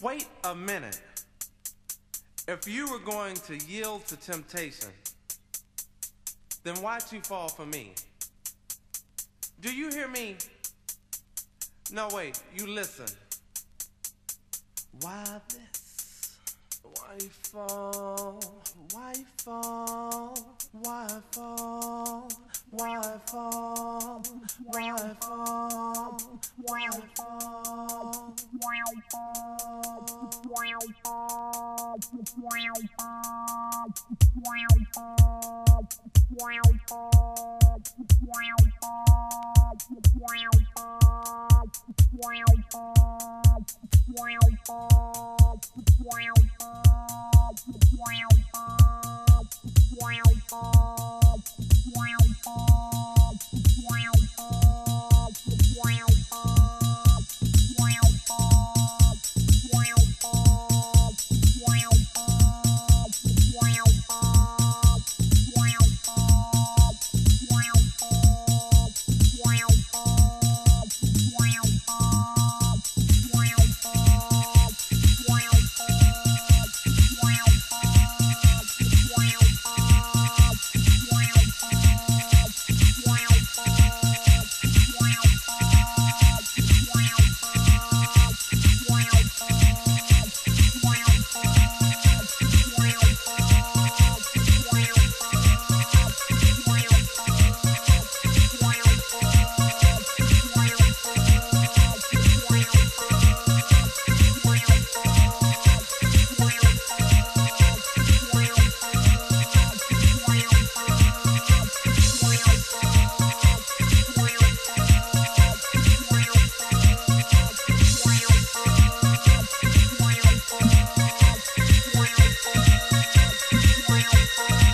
Wait a minute. If you were going to yield to temptation, then why'd you fall for me? Do you hear me? No, wait, you listen. Why this? Why fall? Why fall? Why fall? Why fall? Why fall? Why fall? Wow. Thank you.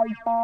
Wow.